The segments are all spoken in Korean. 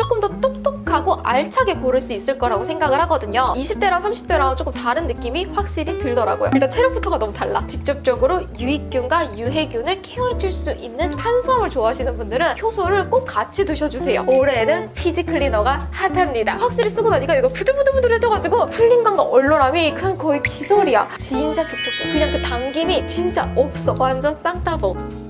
조금 더 똑똑하고 알차게 고를 수 있을 거라고 생각을 하거든요. 20대랑 30대랑 조금 다른 느낌이 확실히 들더라고요. 일단 체력부터가 너무 달라. 직접적으로 유익균과 유해균을 케어해줄 수 있는 탄수화물 좋아하시는 분들은 효소를 꼭 같이 드셔주세요. 올해는 피지 클리너가 핫합니다. 확실히 쓰고 나니까 이거 부들부들부들해져가지고 풀림감과 얼얼함이 그냥 거의 기절이야. 진짜 촉촉해. 그냥 그 당김이 진짜 없어. 완전 쌍따봉.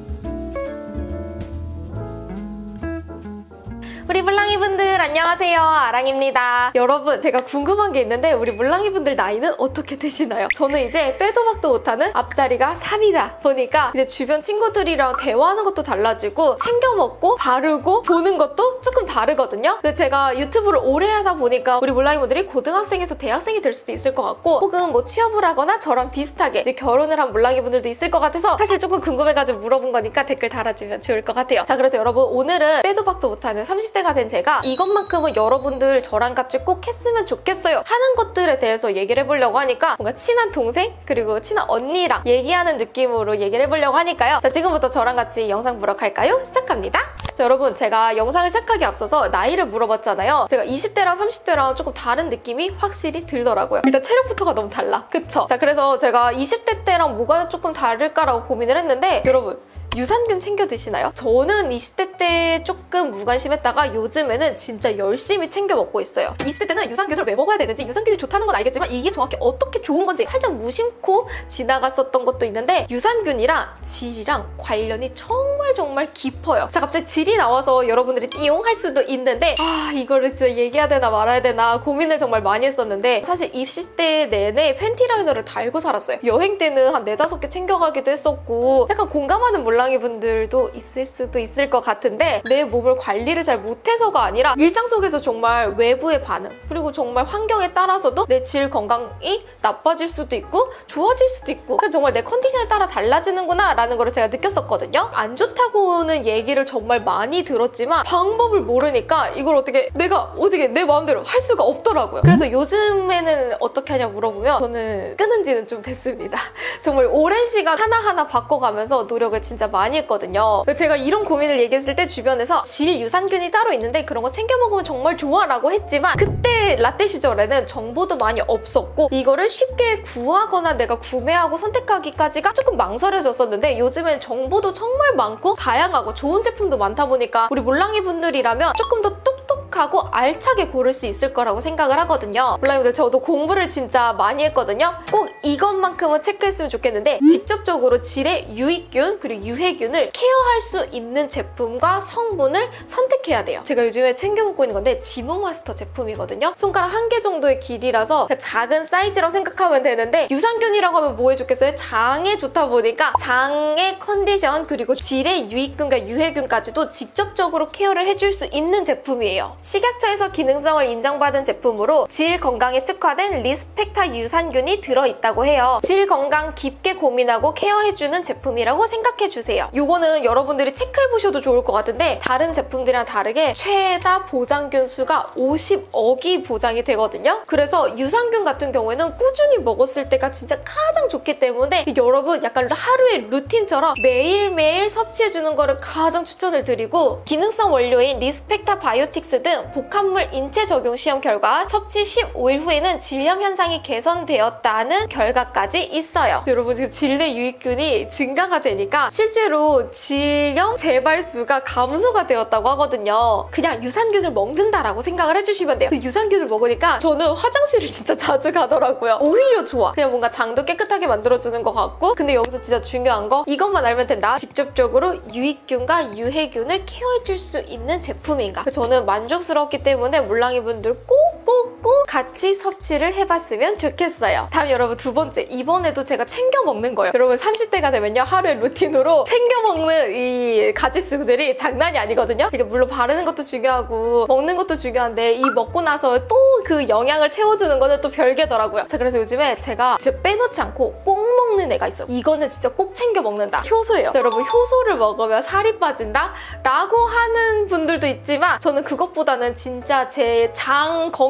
우리 물랑이 분들 안녕하세요. 아랑입니다. 여러분 제가 궁금한 게 있는데 우리 물랑이 분들 나이는 어떻게 되시나요? 저는 이제 빼도 박도 못하는 앞자리가 3이다 보니까 이제 주변 친구들이랑 대화하는 것도 달라지고 챙겨 먹고 바르고 보는 것도 조금 다르거든요. 근데 제가 유튜브를 오래 하다 보니까 우리 물랑이 분들이 고등학생에서 대학생이 될 수도 있을 것 같고 혹은 뭐 취업을 하거나 저랑 비슷하게 이제 결혼을 한 물랑이 분들도 있을 것 같아서 사실 조금 궁금해가지고 물어본 거니까 댓글 달아주면 좋을 것 같아요. 자 그래서 여러분 오늘은 빼도 박도 못하는 30대 30대가 된 제가 이것만큼은 여러분들 저랑 같이 꼭 했으면 좋겠어요 하는 것들에 대해서 얘기를 해보려고 하니까 뭔가 친한 동생? 그리고 친한 언니랑 얘기하는 느낌으로 얘기를 해보려고 하니까요. 자 지금부터 저랑 같이 영상 보러 갈까요? 시작합니다. 자 여러분 제가 영상을 시작하기 앞서서 나이를 물어봤잖아요. 제가 20대랑 30대랑 조금 다른 느낌이 확실히 들더라고요. 일단 체력부터가 너무 달라. 그쵸? 자 그래서 제가 20대 때랑 뭐가 조금 다를까라고 고민을 했는데 여러분 유산균 챙겨 드시나요? 저는 20대 때 조금 무관심했다가 요즘에는 진짜 열심히 챙겨 먹고 있어요. 20대 때는 유산균을 왜 먹어야 되는지 유산균이 좋다는 건 알겠지만 이게 정확히 어떻게 좋은 건지 살짝 무심코 지나갔었던 것도 있는데 유산균이랑 질이랑 관련이 정말 정말 깊어요. 자 갑자기 질이 나와서 여러분들이 띠용 할 수도 있는데 아 이거를 진짜 얘기해야 되나 말아야 되나 고민을 정말 많이 했었는데 사실 20대 내내 팬티 라이너를 달고 살았어요. 여행 때는 한 4, 5개 챙겨가기도 했었고 약간 공감하는 몰라 고양이 분들도 있을 수도 있을 것 같은데 내 몸을 관리를 잘 못해서가 아니라 일상 속에서 정말 외부의 반응 그리고 정말 환경에 따라서도 내 질 건강이 나빠질 수도 있고 좋아질 수도 있고 정말 내 컨디션에 따라 달라지는구나 라는 걸 제가 느꼈었거든요. 안 좋다고는 얘기를 정말 많이 들었지만 방법을 모르니까 이걸 어떻게 내가 어떻게 내 마음대로 할 수가 없더라고요. 그래서 요즘에는 어떻게 하냐 물어보면 저는 끊은 지는 좀 됐습니다. 정말 오랜 시간 하나하나 바꿔가면서 노력을 진짜 많이 했거든요. 제가 이런 고민을 얘기했을 때 주변에서 질 유산균이 따로 있는데 그런 거 챙겨 먹으면 정말 좋아 라고 했지만 그때 라떼 시절에는 정보도 많이 없었고 이거를 쉽게 구하거나 내가 구매하고 선택하기까지가 조금 망설여졌었는데 요즘엔 정보도 정말 많고 다양하고 좋은 제품도 많다 보니까 우리 몰랑이 분들이라면 조금 더 똑똑 하고 알차게 고를 수 있을 거라고 생각을 하거든요. 몰랑이분들 저도 공부를 진짜 많이 했거든요. 꼭 이것만큼은 체크했으면 좋겠는데 직접적으로 질의 유익균 그리고 유 유해균을 케어할 수 있는 제품과 성분을 선택해야 돼요. 제가 요즘에 챙겨 먹고 있는 건데 지노마스터 제품이거든요. 손가락 한 개 정도의 길이라서 작은 사이즈라고 생각하면 되는데 유산균이라고 하면 뭐에 좋겠어요? 장에 좋다 보니까 장의 컨디션 그리고 질의 유익균과 유해균까지도 직접적으로 케어를 해줄 수 있는 제품이에요. 식약처에서 기능성을 인정받은 제품으로 질 건강에 특화된 리스펙타 유산균이 들어있다고 해요. 질 건강 깊게 고민하고 케어해주는 제품이라고 생각해주세요. 주세요. 이거는 여러분들이 체크해보셔도 좋을 것 같은데 다른 제품들이랑 다르게 최다 보장균 수가 50억이 보장이 되거든요. 그래서 유산균 같은 경우에는 꾸준히 먹었을 때가 진짜 가장 좋기 때문에 여러분 약간 하루의 루틴처럼 매일매일 섭취해주는 거를 가장 추천을 드리고 기능성 원료인 리스펙타 바이오틱스 등 복합물 인체 적용 시험 결과 섭취 15일 후에는 질염 현상이 개선되었다는 결과까지 있어요. 여러분 지금 질내 유익균이 증가가 되니까 실제 실제로 질염 재발수가 감소가 되었다고 하거든요. 그냥 유산균을 먹는다라고 생각을 해주시면 돼요. 유산균을 먹으니까 저는 화장실을 진짜 자주 가더라고요. 오히려 좋아. 그냥 뭔가 장도 깨끗하게 만들어주는 것 같고 근데 여기서 진짜 중요한 거 이것만 알면 된다. 직접적으로 유익균과 유해균을 케어해줄 수 있는 제품인가. 저는 만족 스럽기 때문에 물랑이 분들 꼭 꼭꼭 같이 섭취를 해봤으면 좋겠어요. 다음 여러분 두 번째. 이번에도 제가 챙겨 먹는 거예요. 여러분 30대가 되면요. 하루의 루틴으로 챙겨 먹는 이 가지수들이 장난이 아니거든요. 이게 물론 바르는 것도 중요하고 먹는 것도 중요한데 이 먹고 나서 또 그 영양을 채워주는 거는 또 별개더라고요. 자 그래서 요즘에 제가 진짜 빼놓지 않고 꼭 먹는 애가 있어요. 이거는 진짜 꼭 챙겨 먹는다. 효소예요. 여러분 효소를 먹으면 살이 빠진다? 라고 하는 분들도 있지만 저는 그것보다는 진짜 제 장 건강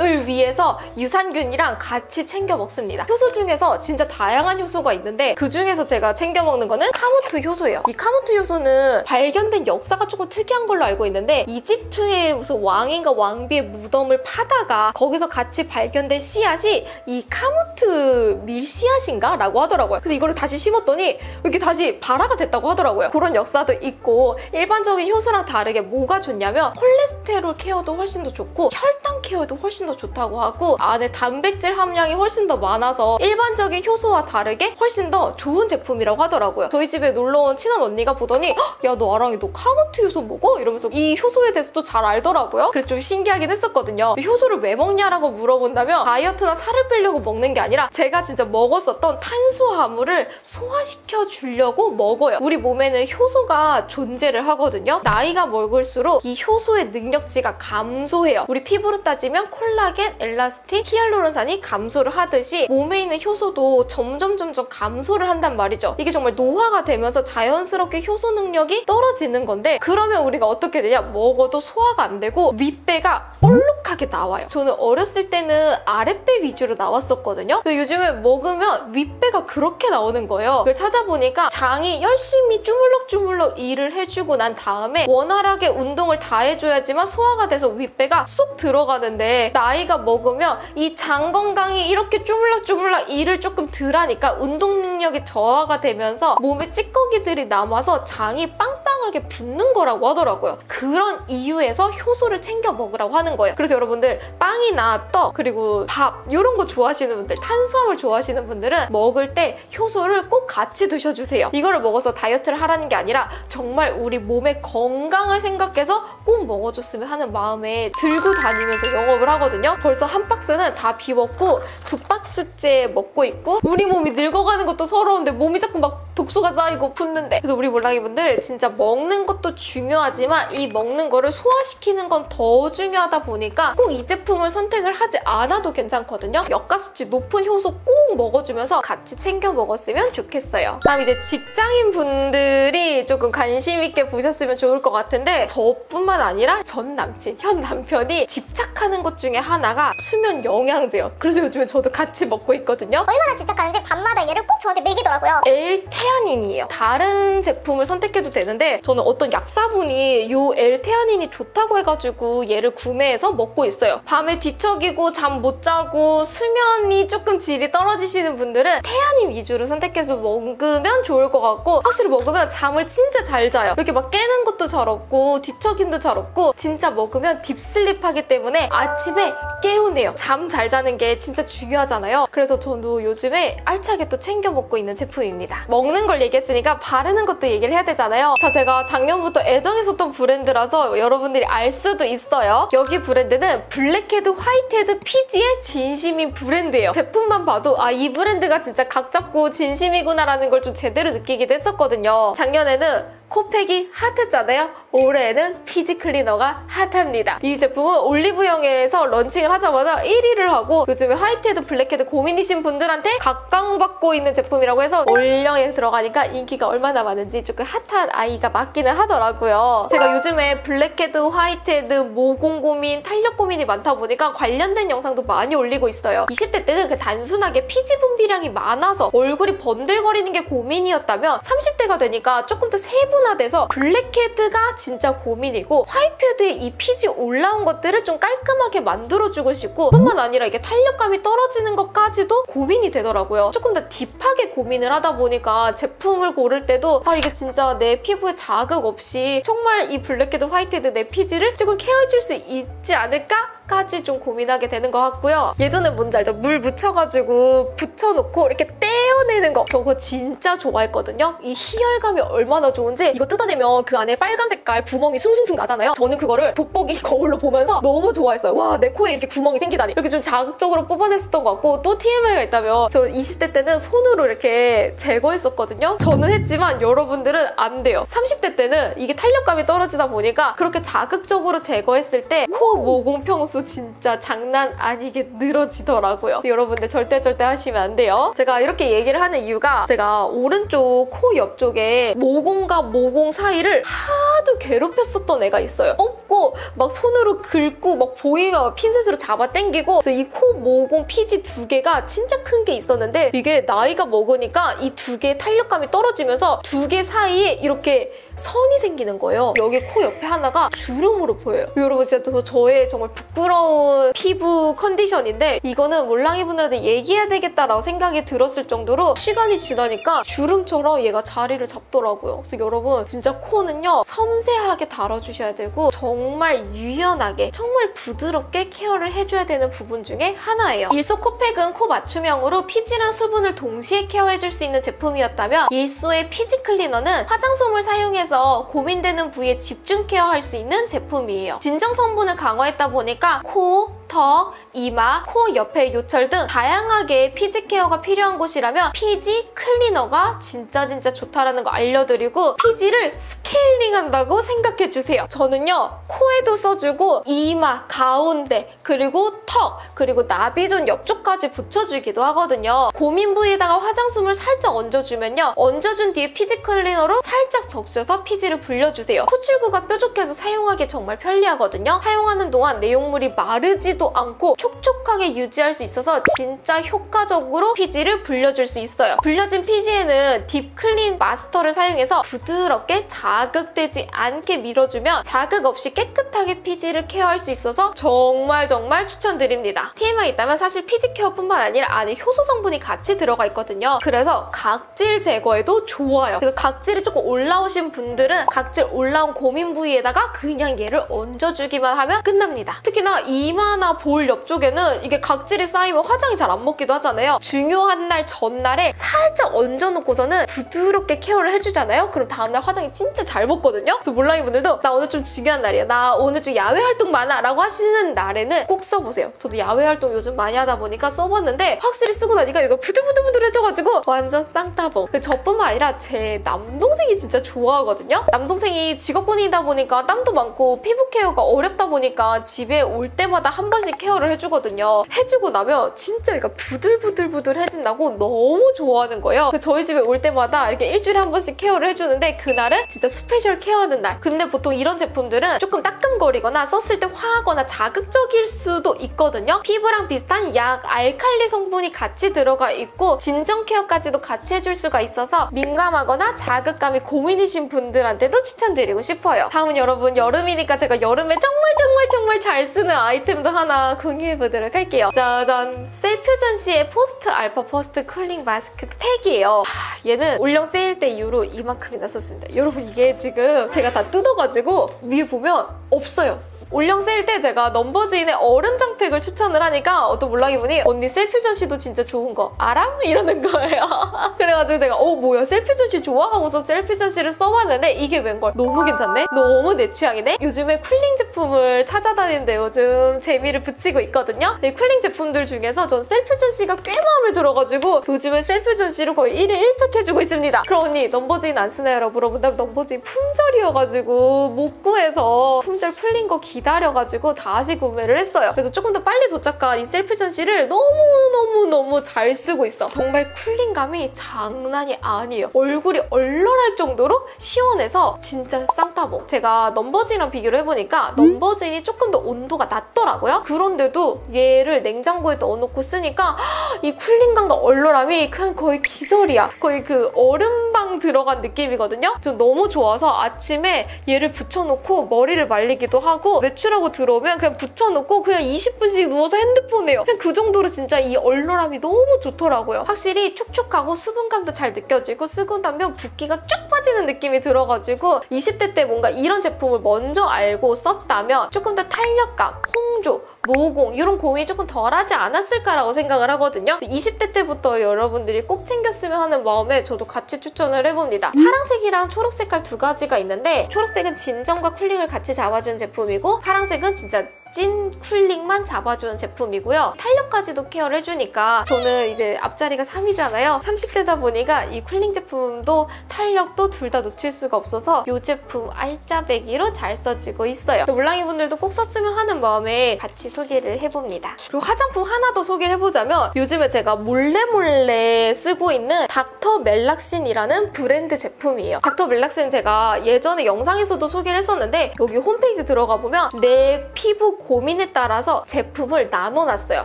을 위해서 유산균이랑 같이 챙겨 먹습니다. 효소 중에서 진짜 다양한 효소가 있는데 그 중에서 제가 챙겨 먹는 거는 카모트 효소예요. 이 카모트 효소는 발견된 역사가 조금 특이한 걸로 알고 있는데 이집트의 무슨 왕인가 왕비의 무덤을 파다가 거기서 같이 발견된 씨앗이 이 카무트 밀씨앗인가? 라고 하더라고요. 그래서 이거를 다시 심었더니 이렇게 다시 발아가 됐다고 하더라고요. 그런 역사도 있고 일반적인 효소랑 다르게 뭐가 좋냐면 콜레스테롤 케어도 훨씬 더 좋고 혈당 케어도 훨씬 더 좋다고 하고 안에 단백질 함량이 훨씬 더 많아서 일반적인 효소와 다르게 훨씬 더 좋은 제품이라고 하더라고요. 저희 집에 놀러 온 친한 언니가 보더니 야 너 아랑이 너 카무트 효소 먹어? 이러면서 이 효소에 대해서도 잘 알더라고요. 그래서 좀 신기하긴 했었거든요. 효소를 왜 먹냐라고 물어본다면 다이어트나 살을 빼려고 먹는 게 아니라 제가 진짜 먹었었던 탄수화물을 소화시켜 주려고 먹어요. 우리 몸에는 효소가 존재를 하거든요. 나이가 먹을수록 이 효소의 능력치가 감소해요. 우리 피부로 따 지면 콜라겐, 엘라스틴, 히알루론산이 감소를 하듯이 몸에 있는 효소도 점점 점점 감소를 한단 말이죠. 이게 정말 노화가 되면서 자연스럽게 효소 능력이 떨어지는 건데 그러면 우리가 어떻게 되냐? 먹어도 소화가 안 되고 윗배가 볼록하게 나와요. 저는 어렸을 때는 아랫배 위주로 나왔었거든요. 근데 요즘에 먹으면 윗배가 그렇게 나오는 거예요. 그걸 찾아보니까 장이 열심히 주물럭주물럭 일을 해주고 난 다음에 원활하게 운동을 다 해줘야지만 소화가 돼서 윗배가 쏙 들어가는 데 나이가 먹으면 이 장 건강이 이렇게 주물럭주물럭 일을 조금 덜 하니까 운동 능력이 저하가 되면서 몸에 찌꺼기들이 남아서 장이 빵빵하게 붓는 거라고 하더라고요. 그런 이유에서 효소를 챙겨 먹으라고 하는 거예요. 그래서 여러분들 빵이나 떡 그리고 밥 이런 거 좋아하시는 분들 탄수화물 좋아하시는 분들은 먹을 때 효소를 꼭 같이 드셔주세요. 이거를 먹어서 다이어트를 하라는 게 아니라 정말 우리 몸의 건강을 생각해서 꼭 먹어줬으면 하는 마음에 들고 다니면서 영업을 하거든요. 벌써 한 박스는 다 비웠고 두 박스째 먹고 있고 우리 몸이 늙어가는 것도 서러운데 몸이 자꾸 막 독소가 쌓이고 붓는데 그래서 우리 몰랑이분들 진짜 먹는 것도 중요하지만 이 먹는 거를 소화시키는 건 더 중요하다 보니까 꼭 이 제품을 선택을 하지 않아도 괜찮거든요. 역가 수치 높은 효소 꼭 먹어주면서 같이 챙겨 먹었으면 좋겠어요. 다음 이제 직장인 분들이 조금 관심 있게 보셨으면 좋을 것 같은데 저뿐만 아니라 전 남친, 현 남편이 집착하는 것 중에 하나가 수면 영양제요. 그래서 요즘에 저도 같이 먹고 있거든요. 얼마나 집착하는지 밤마다 얘를 꼭 저한테 먹이더라고요. L테 아닌이에요. 다른 제품을 선택해도 되는데 저는 어떤 약사분이 이 L테아닌이 좋다고 해가지고 얘를 구매해서 먹고 있어요. 밤에 뒤척이고 잠 못 자고 수면이 조금 질이 떨어지시는 분들은 테아닌 위주로 선택해서 먹으면 좋을 것 같고 확실히 먹으면 잠을 진짜 잘 자요. 이렇게 막 깨는 것도 잘 없고 뒤척임도 잘 없고 진짜 먹으면 deep sleep 하기 때문에 아침에 개운해요. 잠 잘 자는 게 진짜 중요하잖아요. 그래서 저도 요즘에 알차게 또 챙겨 먹고 있는 제품입니다. 먹는 걸 얘기했으니까 바르는 것도 얘기를 해야 되잖아요. 자, 제가 작년부터 애정했었던 브랜드라서 여러분들이 알 수도 있어요. 여기 브랜드는 블랙헤드 화이트헤드 피지에 진심인 브랜드예요. 제품만 봐도 아, 이 브랜드가 진짜 각 잡고 진심이구나라는 걸 좀 제대로 느끼기도 했었거든요. 작년에는 코팩이 핫했잖아요. 올해는 피지 클리너가 핫합니다. 이 제품은 올리브영에서 런칭을 하자마자 1위를 하고 요즘에 화이트헤드, 블랙헤드 고민이신 분들한테 각광받고 있는 제품이라고 해서 올영에 들어가니까 인기가 얼마나 많은지 조금 핫한 아이가 맞기는 하더라고요. 제가 요즘에 블랙헤드, 화이트헤드, 모공 고민, 탄력 고민이 많다 보니까 관련된 영상도 많이 올리고 있어요. 20대 때는 그 단순하게 피지 분비량이 많아서 얼굴이 번들거리는 게 고민이었다면 30대가 되니까 조금 더 세부 세분화돼서 블랙헤드가 진짜 고민이고 화이트헤드의 이 피지 올라온 것들을 좀 깔끔하게 만들어주고 싶고 뿐만 아니라 이게 탄력감이 떨어지는 것까지도 고민이 되더라고요. 조금 더 deep하게 고민을 하다 보니까 제품을 고를 때도 아 이게 진짜 내 피부에 자극 없이 정말 이 블랙헤드, 화이트헤드 내 피지를 조금 케어해줄 수 있지 않을까? 까지 좀 고민하게 되는 것 같고요. 예전에 뭔지 알죠? 물 묻혀가지고 붙여놓고 이렇게 떼어내는 거 저거 진짜 좋아했거든요. 이 희열감이 얼마나 좋은지 이거 뜯어내면 그 안에 빨간 색깔 구멍이 숭숭숭 나잖아요. 저는 그거를 돋보기 거울로 보면서 너무 좋아했어요. 와 내 코에 이렇게 구멍이 생기다니 이렇게 좀 자극적으로 뽑아냈었던 것 같고 또 TMI가 있다면 저 20대 때는 손으로 이렇게 제거했었거든요. 저는 했지만 여러분들은 안 돼요. 30대 때는 이게 탄력감이 떨어지다 보니까 그렇게 자극적으로 제거했을 때 코 모공 평수 수 진짜 장난 아니게 늘어지더라고요. 여러분들 절대 절대 하시면 안 돼요. 제가 이렇게 얘기를 하는 이유가 제가 오른쪽 코 옆쪽에 모공과 모공 사이를 하도 괴롭혔었던 애가 있어요. 뽑고 막 손으로 긁고 막 보이면 막 핀셋으로 잡아 당기고 그래서 이 코 모공 피지 두 개가 진짜 큰 게 있었는데 이게 나이가 먹으니까 이 두 개의 탄력감이 떨어지면서 두 개 사이에 이렇게 선이 생기는 거예요. 여기 코 옆에 하나가 주름으로 보여요. 여러분 진짜 저, 저의 정말 부끄러운 피부 컨디션인데 이거는 몰랑이 분들한테 얘기해야 되겠다라고 생각이 들었을 정도로 시간이 지나니까 주름처럼 얘가 자리를 잡더라고요. 그래서 여러분 진짜 코는요 섬세하게 다뤄주셔야 되고 정말 유연하게 정말 부드럽게 케어를 해줘야 되는 부분 중에 하나예요. 일소 코팩은 코 맞춤형으로 피지랑 수분을 동시에 케어해줄 수 있는 제품이었다면 일소의 피지 클리너는 화장솜을 사용해서 고민되는 부위에 집중 케어할 수 있는 제품이에요. 진정 성분을 강화했다 보니까 코, 턱, 이마, 코 옆에 요철 등 다양하게 피지 케어가 필요한 곳이라면 피지 클리너가 진짜 진짜 좋다라는 거 알려드리고 피지를 스케일링한다고 생각해주세요. 저는요 코에도 써주고 이마, 가운데, 그리고 턱, 그리고 나비존 옆쪽까지 붙여주기도 하거든요. 고민 부위에다가 화장솜을 살짝 얹어주면요 얹어준 뒤에 피지 클리너로 살짝 적셔서 피지를 불려주세요. 토출구가 뾰족해서 사용하기 정말 편리하거든요. 사용하는 동안 내용물이 마르지도 않고 촉촉하게 유지할 수 있어서 진짜 효과적으로 피지를 불려줄 수 있어요. 불려진 피지에는 딥클린 마스터를 사용해서 부드럽게 자극되지 않게 밀어주면 자극 없이 깨끗하게 피지를 케어할 수 있어서 정말 정말 추천드립니다. TMI 있다면 사실 피지 케어뿐만 아니라 안에 효소 성분이 같이 들어가 있거든요. 그래서 각질 제거에도 좋아요. 그래서 각질이 조금 올라오신 분들은 각질 올라온 고민 부위에다가 그냥 얘를 얹어주기만 하면 끝납니다. 특히나 이마나 볼 옆쪽에는 이게 각질이 쌓이면 화장이 잘 안 먹기도 하잖아요. 중요한 날 전날에 살짝 얹어놓고서는 부드럽게 케어를 해주잖아요. 그럼 다음날 화장이 진짜 잘 먹거든요. 그래서 몰랑이 분들도 나 오늘 좀 중요한 날이야. 나 오늘 좀 야외 활동 많아 라고 하시는 날에는 꼭 써보세요. 저도 야외 활동 요즘 많이 하다 보니까 써봤는데 확실히 쓰고 나니까 이거 부들부들부들해져가지고 완전 쌍따봉. 그 저뿐만 아니라 제 남동생이 진짜 좋아하거든요. 남동생이 직업군인이다 보니까 땀도 많고 피부 케어가 어렵다 보니까 집에 올 때마다 한번씩 케어를 해주거든요. 해주고 나면 진짜 얘가 부들부들부들해진다고 너무 좋아하는 거예요. 그래서 저희 집에 올 때마다 이렇게 일주일에 한 번씩 케어를 해주는데 그날은 진짜 스페셜 케어하는 날. 근데 보통 이런 제품들은 조금 따끔거리거나 썼을 때 화하거나 자극적일 수도 있거든요. 피부랑 비슷한 약 알칼리 성분이 같이 들어가 있고 진정 케어까지도 같이 해줄 수가 있어서 민감하거나 자극감이 고민이신 분들한테도 추천드리고 싶어요. 다음은 여러분 여름이니까 제가 여름에 정말 정말 정말 잘 쓰는 아이템도 하나 공유해보도록 할게요. 짜잔! 셀퓨전씨의 포스트 알파 포스트 쿨링 마스크 팩이에요. 하, 얘는 올영 세일 때 이후로 이만큼이나 썼습니다. 여러분 이게 지금 제가 다 뜯어가지고 위에 보면 없어요. 올영 세일 때 제가 넘버즈인의 얼음장 팩을 추천을 하니까 어떤 몰랑이 분이 언니 셀퓨전씨도 진짜 좋은 거 알아? 이러는 거예요. 그래가지고 제가 어 뭐야 셀퓨전씨 좋아 하고서 셀퓨전씨를 써봤는데 이게 웬걸 너무 괜찮네? 너무 내 취향이네? 요즘에 cooling 제품을 찾아다니는데 요즘 재미를 붙이고 있거든요. 이 cooling 제품들 중에서 전 셀퓨전씨가 꽤 마음에 들어가지고 요즘에 셀퓨전씨를 거의 1일 1팩 해주고 있습니다. 그럼 언니 넘버즈인 안 쓰나요? 라고 물어본다면 넘버즈인 품절이어가지고 못 구해서 품절 풀린 거 기 다려가지고 다시 구매를 했어요. 그래서 조금 더 빨리 도착한 이 셀퓨전 씨를 너무너무너무 잘 쓰고 있어. 정말 쿨링감이 장난이 아니에요. 얼굴이 얼얼할 정도로 시원해서 진짜 쌍따봉. 제가 넘버진이랑 비교를 해보니까 넘버진이 조금 더 온도가 낮더라고요. 그런데도 얘를 냉장고에 넣어놓고 쓰니까 이 쿨링감과 얼얼함이 그냥 거의 기절이야. 거의 그 얼음 방 들어간 느낌이거든요. 저 너무 좋아서 아침에 얘를 붙여놓고 머리를 말리기도 하고 외출하고 들어오면 그냥 붙여놓고 그냥 20분씩 누워서 핸드폰 해요. 그냥 그 정도로 진짜 이 얼얼함이 너무 좋더라고요. 확실히 촉촉하고 수분감도 잘 느껴지고 쓰고 나면 붓기가 쭉 빠지는 느낌이 들어가지고 20대 때 뭔가 이런 제품을 먼저 알고 썼다면 조금 더 탄력감, 홍조, 모공 이런 고민이 조금 덜하지 않았을까라고 생각을 하거든요. 20대 때부터 여러분들이 꼭 챙겼으면 하는 마음에 저도 같이 추천을 해봅니다. 파란색이랑 초록색깔 두 가지가 있는데 초록색은 진정과 쿨링을 같이 잡아주는 제품이고 파란색은 진짜 찐 cooling만 잡아주는 제품이고요. 탄력까지도 케어를 해주니까 저는 이제 앞자리가 3이잖아요. 30대다 보니까 이 cooling 제품도 탄력도 둘 다 놓칠 수가 없어서 이 제품 알짜배기로 잘 써주고 있어요. 몰랑이 분들도 꼭 썼으면 하는 마음에 같이 소개를 해봅니다. 그리고 화장품 하나 더 소개를 해보자면 요즘에 제가 몰래 몰래 쓰고 있는 닥터 멜락신이라는 브랜드 제품이에요. 닥터 멜락신 제가 예전에 영상에서도 소개를 했었는데 여기 홈페이지 들어가 보면 내 피부 고민에 따라서 제품을 나눠놨어요.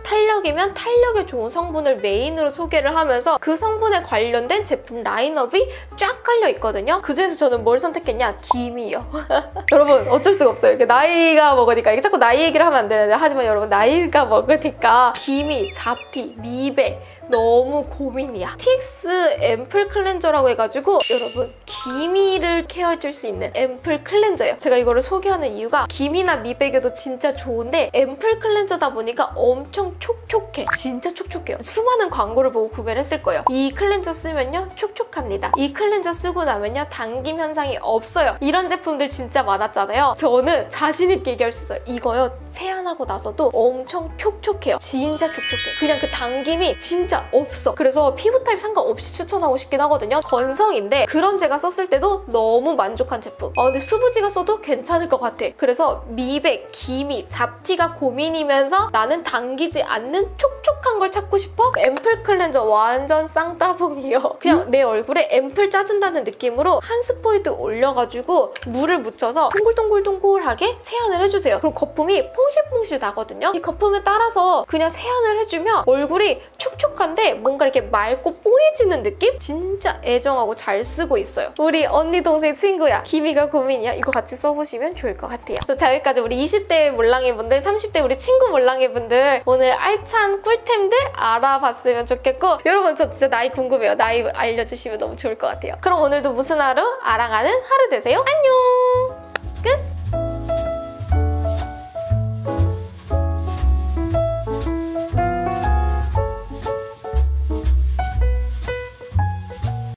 탄력이면 탄력에 좋은 성분을 메인으로 소개를 하면서 그 성분에 관련된 제품 라인업이 쫙 깔려 있거든요. 그중에서 저는 뭘 선택했냐? 기미요. 여러분 어쩔 수가 없어요. 이게 나이가 먹으니까 이게 자꾸 나이 얘기를 하면 안 되는데 하지만 여러분 나이가 먹으니까 기미, 잡티, 미백 너무 고민이야. TX 앰플 클렌저라고 해가지고 여러분 기미를 케어해줄 수 있는 앰플 클렌저예요. 제가 이거를 소개하는 이유가 기미나 미백에도 진짜 좋은데 앰플 클렌저다 보니까 엄청 촉촉해. 진짜 촉촉해요. 수많은 광고를 보고 구매를 했을 거예요. 이 클렌저 쓰면요 촉촉합니다. 이 클렌저 쓰고 나면요 당김 현상이 없어요. 이런 제품들 진짜 많았잖아요. 저는 자신 있게 얘기할 수 있어요. 이거요 세안하고 나서도 엄청 촉촉해요. 진짜 촉촉해. 그냥 그 당김이 진짜 없어. 그래서 피부 타입 상관없이 추천하고 싶긴 하거든요. 건성인데 그런 제가 썼을 때도 너무 만족한 제품. 아 근데 수부지가 써도 괜찮을 것 같아. 그래서 미백, 기미, 잡티가 고민이면서 나는 당기지 않는 촉촉한 걸 찾고 싶어? 앰플 클렌저 완전 쌍따봉이요. 그냥 내 얼굴에 앰플 짜준다는 느낌으로 한 스포이드 올려가지고 물을 묻혀서 동글동글동글하게 세안을 해주세요. 그럼 거품이 퐁실퐁실 나거든요. 이 거품에 따라서 그냥 세안을 해주면 얼굴이 촉촉한데 뭔가 이렇게 맑고 뽀얘지는 느낌? 진짜 애정하고 잘 쓰고 있어요. 우리 언니 동생 친구야. 기미가 고민이야. 이거 같이 써보시면 좋을 것 같아요. 자 여기까지 우리 20대 몰랑이 분들, 30대 우리 친구 몰랑이 분들 오늘 알찬 꿀템들 알아봤으면 좋겠고 여러분 저 진짜 나이 궁금해요. 나이 알려주시면 너무 좋을 것 같아요. 그럼 오늘도 무슨 하루? 아랑하는 하루 되세요. 안녕! 끝!